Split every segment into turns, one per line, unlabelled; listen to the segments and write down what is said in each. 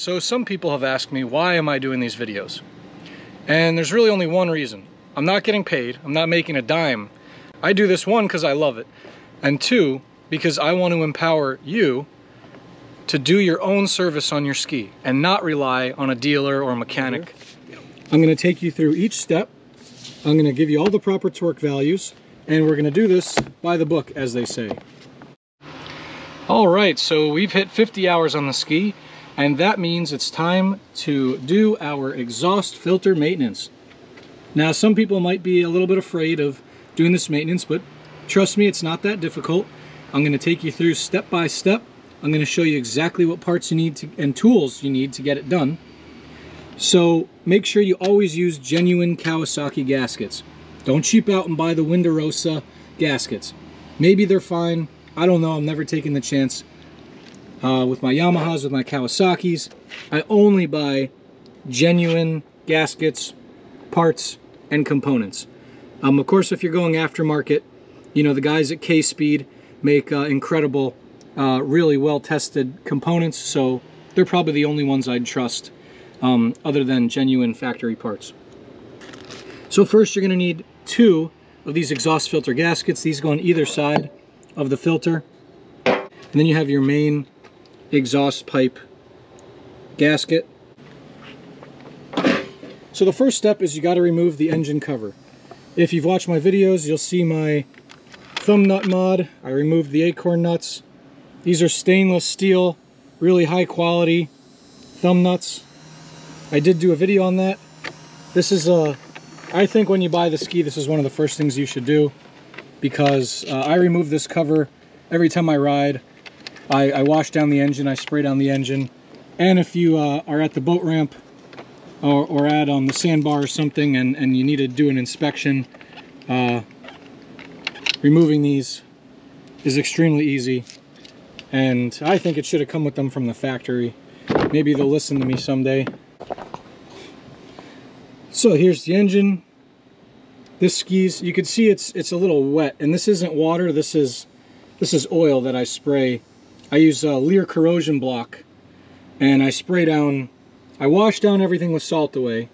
So some people have asked me, why am I doing these videos? And there's really only one reason. I'm not getting paid. I'm not making a dime. I do this one because I love it. And two, because I want to empower you to do your own service on your ski and not rely on a dealer or a mechanic. I'm gonna take you through each step. I'm gonna give you all the proper torque values and we're gonna do this by the book, as they say. All right, so we've hit 50 hours on the ski and that means it's time to do our exhaust filter maintenance. Now, some people might be a little bit afraid of doing this maintenance, but trust me, it's not that difficult. I'm gonna take you through step by step. I'm gonna show you exactly what parts you need to, and tools you need to get it done. So make sure you always use genuine Kawasaki gaskets. Don't cheap out and buy the Winderosa gaskets. Maybe they're fine. I don't know. I'm never taking the chance. Uh, with my Yamahas, with my Kawasaki's, I only buy genuine gaskets, parts, and components. Um, of course, if you're going aftermarket, you know, the guys at K-Speed make uh, incredible, uh, really well-tested components, so they're probably the only ones I'd trust um, other than genuine factory parts. So first you're going to need two of these exhaust filter gaskets. These go on either side of the filter. And then you have your main exhaust pipe gasket. So the first step is you got to remove the engine cover. If you've watched my videos, you'll see my thumb nut mod. I removed the acorn nuts. These are stainless steel, really high quality thumb nuts. I did do a video on that. This is a, I think when you buy the ski, this is one of the first things you should do because uh, I remove this cover every time I ride. I, I, wash down the engine, I spray down the engine. And if you uh, are at the boat ramp or, or at on the sandbar or something and, and you need to do an inspection, uh, removing these is extremely easy. And I think it should have come with them from the factory. Maybe they'll listen to me someday. So here's the engine. This skis, you can see it's it's a little wet, and this isn't water. This is this is oil that I spray. I use a Lear corrosion block, and I spray down. I wash down everything with salt away.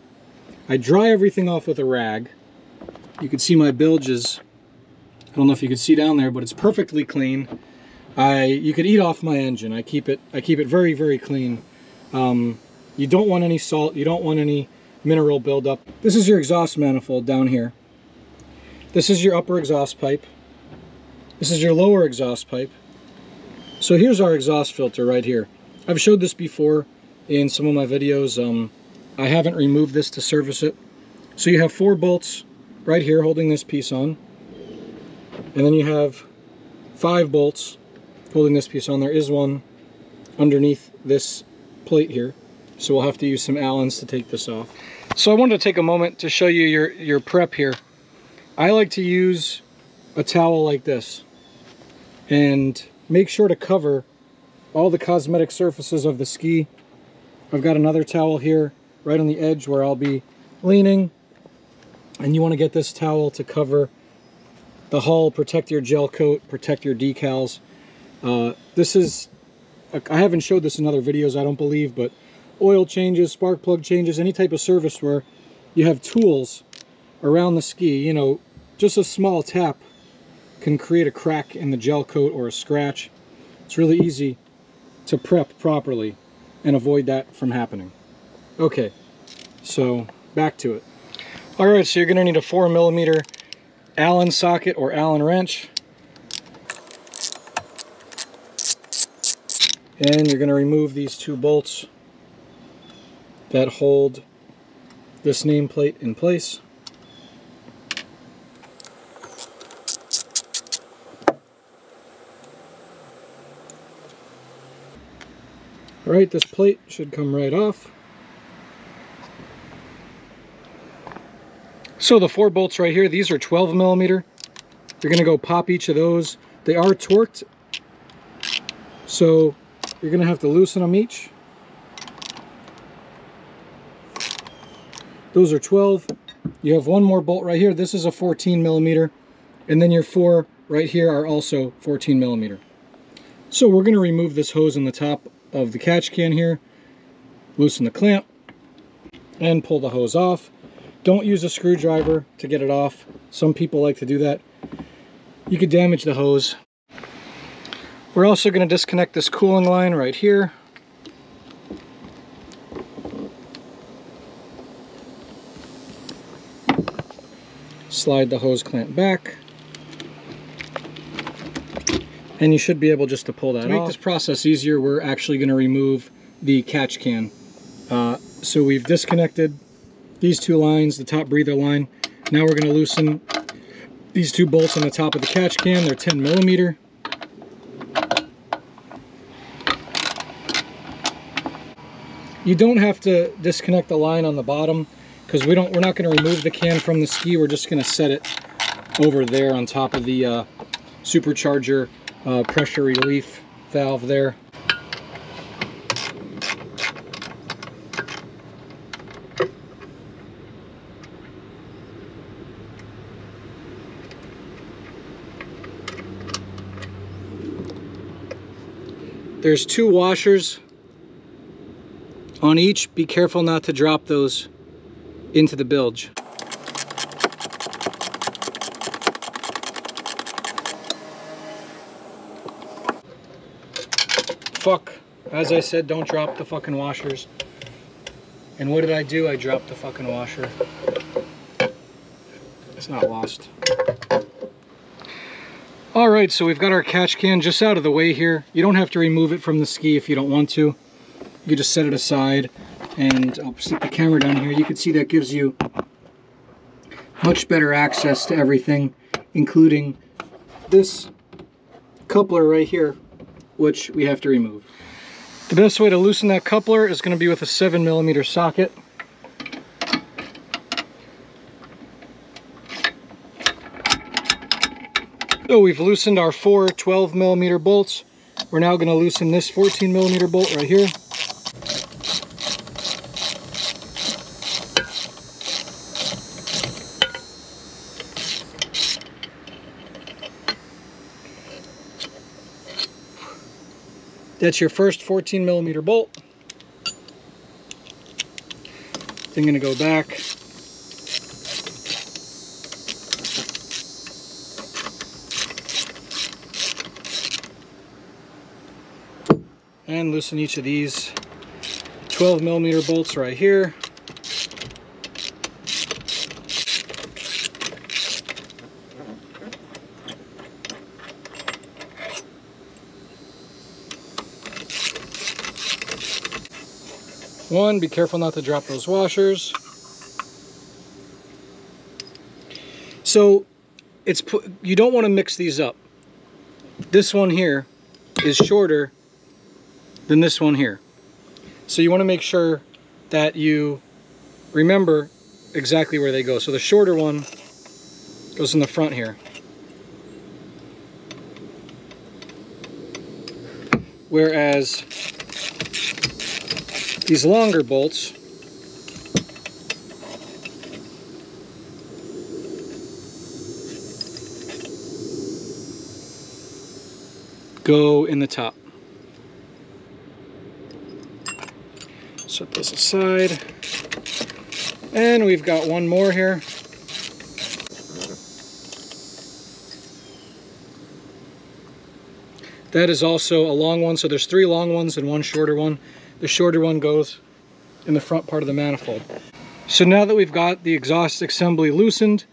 I dry everything off with a rag. You can see my bilges. I don't know if you can see down there, but it's perfectly clean. I you could eat off my engine. I keep it I keep it very very clean. Um, you don't want any salt. You don't want any mineral buildup. This is your exhaust manifold down here. This is your upper exhaust pipe. This is your lower exhaust pipe. So here's our exhaust filter right here. I've showed this before in some of my videos. Um, I haven't removed this to service it. So you have four bolts right here holding this piece on. And then you have five bolts holding this piece on. There is one underneath this plate here. So we'll have to use some Allens to take this off. So I wanted to take a moment to show you your, your prep here. I like to use a towel like this and make sure to cover all the cosmetic surfaces of the ski. I've got another towel here right on the edge where I'll be leaning and you want to get this towel to cover the hull, protect your gel coat, protect your decals. Uh, this is, I haven't showed this in other videos I don't believe, but oil changes, spark plug changes, any type of service where you have tools around the ski, you know, just a small tap can create a crack in the gel coat or a scratch. It's really easy to prep properly and avoid that from happening. Okay, so back to it. All right, so you're gonna need a four millimeter Allen socket or Allen wrench. And you're gonna remove these two bolts that hold this nameplate in place. Alright, this plate should come right off. So the four bolts right here, these are 12 millimeter. You're to go pop each of those. They are torqued, so you're to have to loosen them each. Those are 12. You have one more bolt right here. This is a 14 millimeter. And then your four right here are also 14 millimeter. So we're to remove this hose on the top of the catch can here. loosen the clamp, and pull the hose off. Don't use a screwdriver to get it off. Some people like to do that. You could damage the hose. We're also going to disconnect this cooling line right here. Slide the hose clamp back. And you should be able just to pull that to make off. this process easier, we're actually going to remove the catch can. Uh, so we've disconnected these two lines, the top breather line. Now we're going to loosen these two bolts on the top of the catch can. They're 10 millimeter. You don't have to disconnect the line on the bottom because we don't we're not going to remove the can from the ski. We're just going to set it over there on top of the uh, supercharger uh, pressure relief valve there. There's two washers on each. Be careful not to drop those into the bilge. Fuck. As I said, don't drop the fucking washers. And what did I do? I dropped the fucking washer. It's not lost. All right, so we've got our catch can just out of the way here. You don't have to remove it from the ski if you don't want to. You just set it aside and I'll stick the camera down here. You can see that gives you much better access to everything, including this coupler right here, which we have to remove. The best way to loosen that coupler is gonna be with a seven millimeter socket. So we've loosened our four 12 millimeter bolts. We're now going to loosen this 14 millimeter bolt right here. That's your first 14 millimeter bolt. Then going to go back and loosen each of these 12 millimeter bolts right here. One, be careful not to drop those washers. So it's you don't want to mix these up. This one here is shorter than this one here. So you want to make sure that you remember exactly where they go. So the shorter one goes in the front here. Whereas these longer bolts go in the top. set this aside. And we've got one more here. That is also a long one, so there's three long ones and one shorter one. The shorter one goes in the front part of the manifold. So now that we've got the exhaust assembly loosened,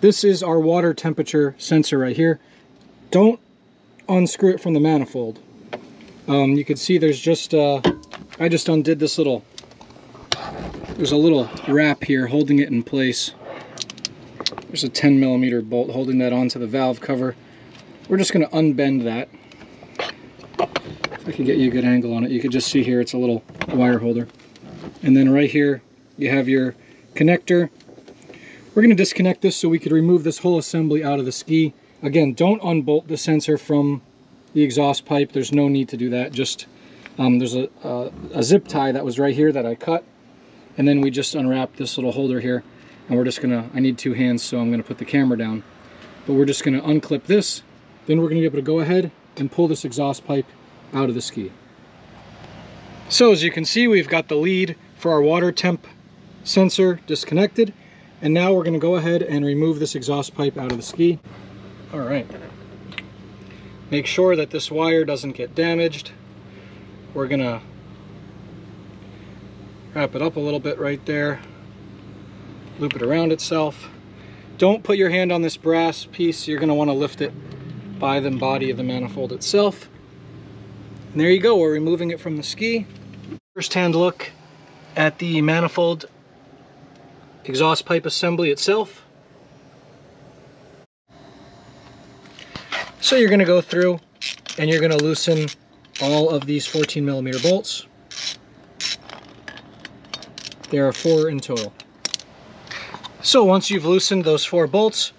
this is our water temperature sensor right here. Don't unscrew it from the manifold. Um, you can see there's just uh, I just undid this little, there's a little wrap here holding it in place. There's a 10 millimeter bolt holding that onto the valve cover. We're just going to unbend that. I can get you a good angle on it, you can just see here it's a little wire holder. And then right here you have your connector. We're going to disconnect this so we could remove this whole assembly out of the ski. Again, don't unbolt the sensor from the exhaust pipe. There's no need to do that. Just um, there's a, a, a, zip tie that was right here that I cut. And then we just unwrap this little holder here. And we're just gonna, I need two hands, so I'm gonna put the camera down. But we're just gonna unclip this. Then we're gonna be able to go ahead and pull this exhaust pipe out of the ski. So as you can see, we've got the lead for our water temp sensor disconnected. And now we're gonna go ahead and remove this exhaust pipe out of the ski. All right. Make sure that this wire doesn't get damaged. We're gonna wrap it up a little bit right there. Loop it around itself. Don't put your hand on this brass piece. You're gonna wanna lift it by the body of the manifold itself. And there you go, we're removing it from the ski. First hand look at the manifold exhaust pipe assembly itself. So you're going to go through and you're going to loosen all of these 14 millimeter bolts. There are four in total. So once you've loosened those four bolts,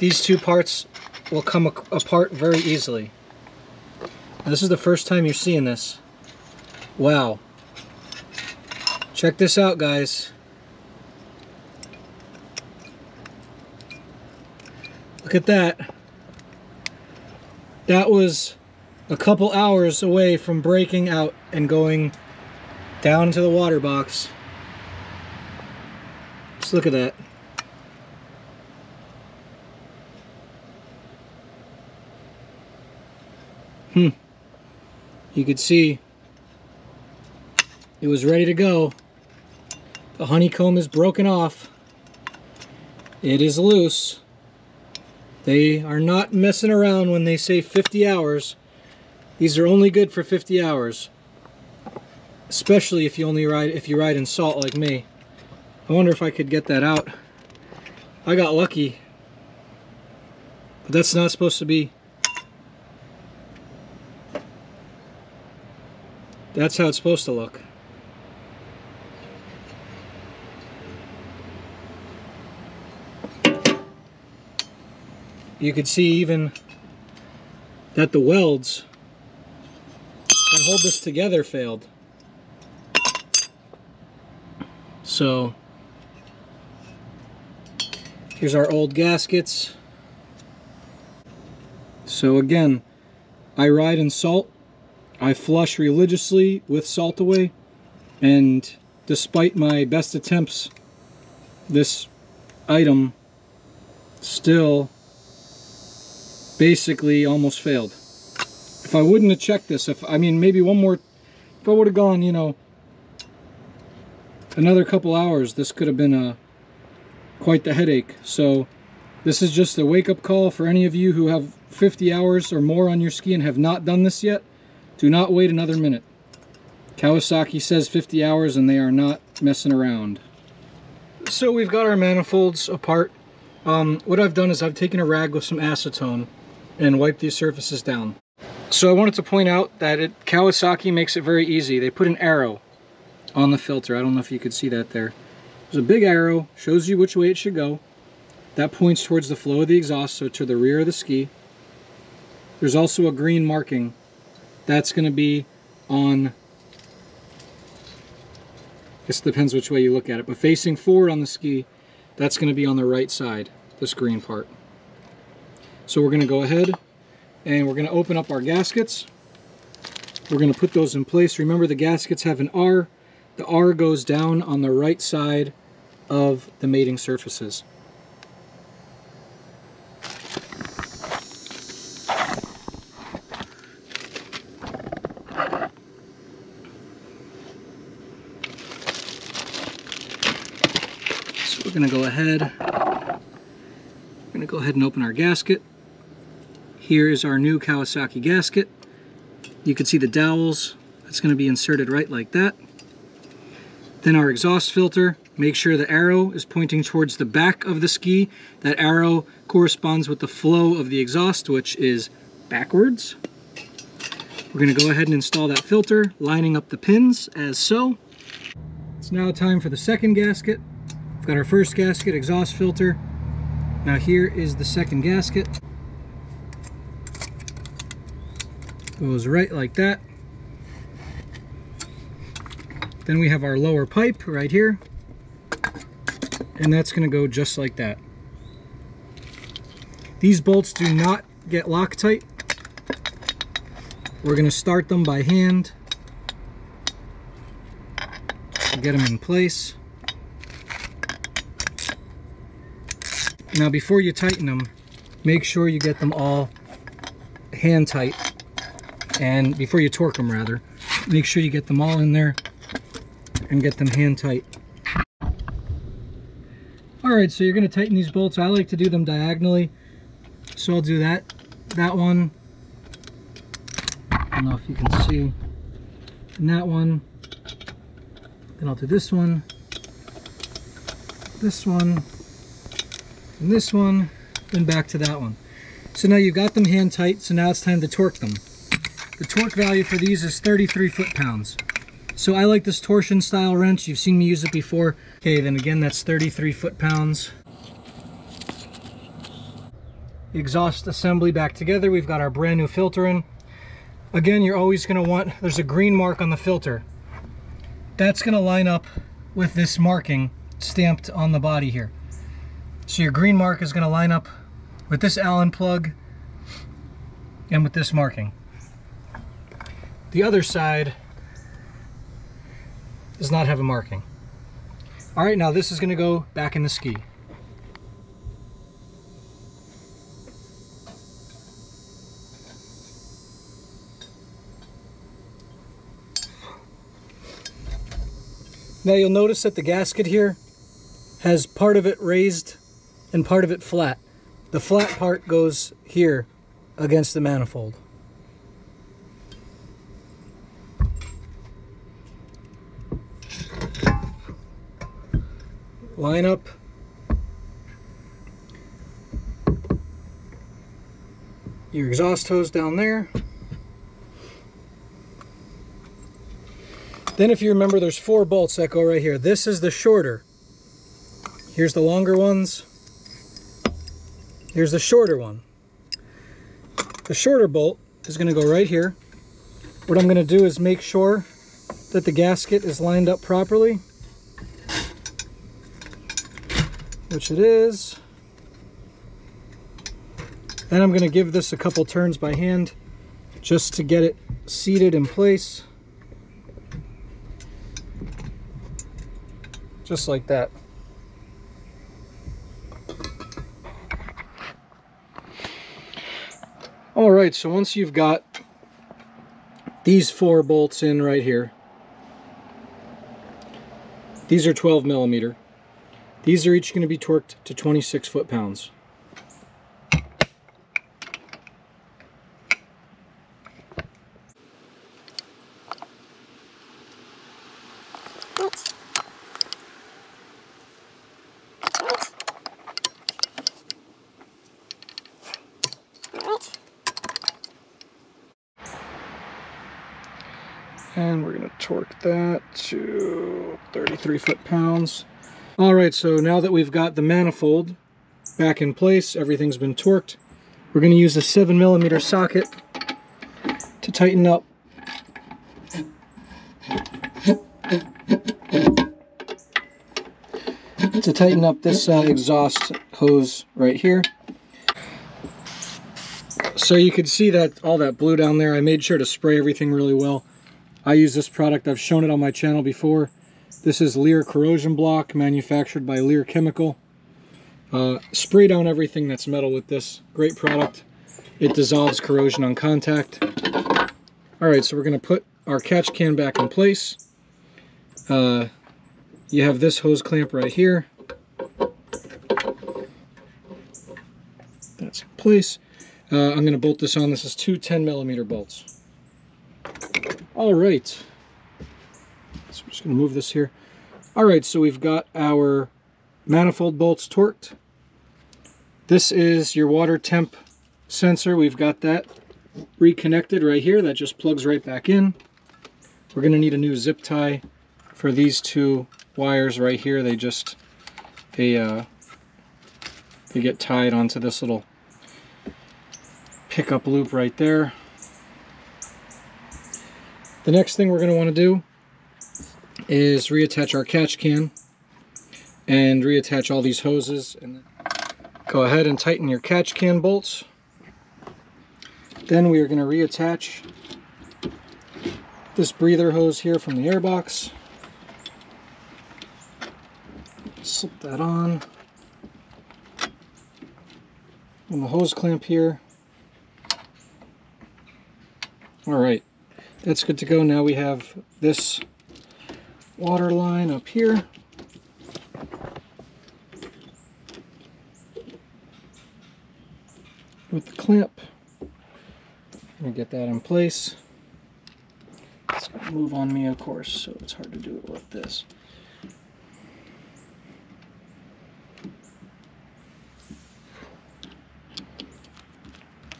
these two parts will come apart very easily. This is the first time you're seeing this. Wow. Check this out, guys. Look at that. That was a couple hours away from breaking out and going down to the water box. Just look at that. Hmm. You could see it was ready to go. The honeycomb is broken off. It is loose. They are not messing around when they say 50 hours. These are only good for 50 hours. Especially if you only ride if you ride in salt like me. I wonder if I could get that out. I got lucky. But that's not supposed to be. That's how it's supposed to look. you could see even that the welds that hold this together failed. So here's our old gaskets. So again, I ride in salt. I flush religiously with salt away. And despite my best attempts, this item still basically almost failed. If I wouldn't have checked this, if I mean maybe one more, if I would have gone, you know, another couple hours, this could have been a quite the headache. So this is just a wake-up call for any of you who have 50 hours or more on your ski and have not done this yet. Do not wait another minute. Kawasaki says 50 hours and they are not messing around. So we've got our manifolds apart. Um, what I've done is I've taken a rag with some acetone and wiped these surfaces down. So I wanted to point out that it, Kawasaki makes it very easy. They put an arrow on the filter. I don't know if you could see that there. There's a big arrow, shows you which way it should go. That points towards the flow of the exhaust, so to the rear of the ski. There's also a green marking. That's going to be on, I guess it depends which way you look at it, but facing forward on the ski, that's going to be on the right side, this green part. So we're going to go ahead and we're going to open up our gaskets. We're going to put those in place. Remember the gaskets have an R. The R goes down on the right side of the mating surfaces. So we're going to go ahead, we're going to go ahead and open our gasket. Here's our new Kawasaki gasket. You can see the dowels. That's going to be inserted right like that. Then our exhaust filter. Make sure the arrow is pointing towards the back of the ski. That arrow corresponds with the flow of the exhaust, which is backwards. We're going to go ahead and install that filter, lining up the pins as so. It's now time for the second gasket. We've got our first gasket, exhaust filter. Now here is the second gasket. goes right like that. Then we have our lower pipe right here. And that's gonna go just like that. These bolts do not get Loctite. We're gonna start them by hand. Get them in place. Now before you tighten them, make sure you get them all hand tight. And before you torque them rather, make sure you get them all in there and get them hand tight. All right, so you're gonna tighten these bolts. I like to do them diagonally. So I'll do that, that one. I don't know if you can see. And that one. Then I'll do this one, this one, and this one, then back to that one. So now you've got them hand tight, so now it's time to torque them. The torque value for these is 33 foot-pounds. So I like this torsion style wrench. You've seen me use it before. Okay, then again, that's 33 foot-pounds. Exhaust assembly back together. We've got our brand new filter in. Again, you're always gonna want, there's a green mark on the filter. That's gonna line up with this marking stamped on the body here. So your green mark is gonna line up with this Allen plug and with this marking. The other side does not have a marking. All right, now this is gonna go back in the ski. Now you'll notice that the gasket here has part of it raised and part of it flat. The flat part goes here against the manifold. Line up. Your exhaust hose down there. Then if you remember, there's four bolts that go right here. This is the shorter. Here's the longer ones. Here's the shorter one. The shorter bolt is going to go right here. What I'm going to do is make sure that the gasket is lined up properly. Which it is. Then I'm going to give this a couple turns by hand just to get it seated in place. just like that. Right, so once you've got these four bolts in right here, these are 12 millimeter. These are each going to be torqued to 26 foot-pounds. And we're going to torque that to 33 foot-pounds. All right, so now that we've got the manifold back in place, everything's been torqued, we're going to use a 7 millimeter socket to tighten up to tighten up this uh, exhaust hose right here. So you can see that all that blue down there, I made sure to spray everything really well. I use this product, I've shown it on my channel before. This is Lear Corrosion Block, manufactured by Lear Chemical. Uh, spray down everything that's metal with this. Great product. It dissolves corrosion on contact. Alright, so we're going to put our catch can back in place. Uh, you have this hose clamp right here. That's in place. Uh, I'm going to bolt this on. This is two 10 millimeter bolts. All right. So I'm just going to move this here. All right, so we've got our manifold bolts torqued. This is your water temp sensor. We've got that reconnected right here. That just plugs right back in. We're going to need a new zip tie for these two wires right here. They just they uh, they get tied onto this little pickup loop right there. The next thing we're going to want to do is reattach our catch can and reattach all these hoses and go ahead and tighten your catch can bolts. Then we are going to reattach this breather hose here from the airbox. Slip that on. And the hose clamp here. All right, that's good to go. Now we have this water line up here. With the clamp. Let get that in place. It's gonna move on me, of course, so it's hard to do it like this.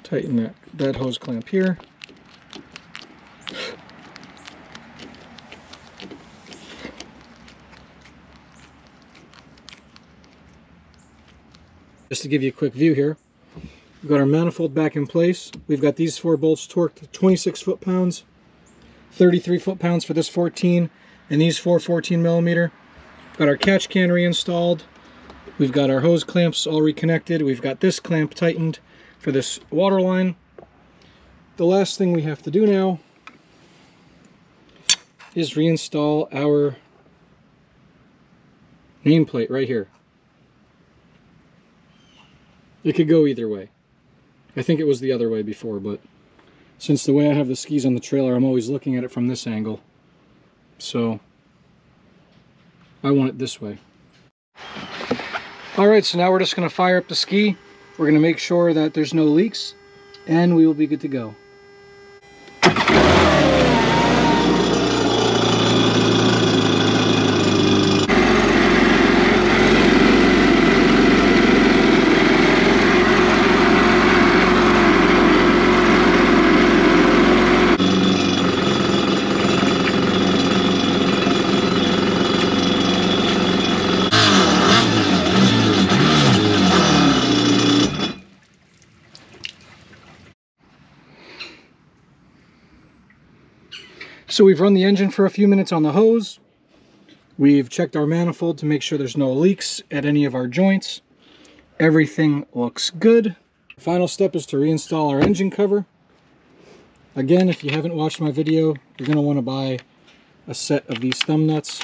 Tighten that, that hose clamp here. Just to give you a quick view here, we've got our manifold back in place. We've got these four bolts torqued to 26 foot-pounds, 33 foot-pounds for this 14, and these four 14 millimeter. Got our catch can reinstalled. We've got our hose clamps all reconnected. We've got this clamp tightened for this water line. The last thing we have to do now is reinstall our nameplate right here. It could go either way. I think it was the other way before, but since the way I have the skis on the trailer, I'm always looking at it from this angle. So I want it this way. All right, so now we're just gonna fire up the ski. We're gonna make sure that there's no leaks and we will be good to go. So we've run the engine for a few minutes on the hose. We've checked our manifold to make sure there's no leaks at any of our joints. Everything looks good. Final step is to reinstall our engine cover. Again, if you haven't watched my video, you're want to buy a set of these thumb nuts.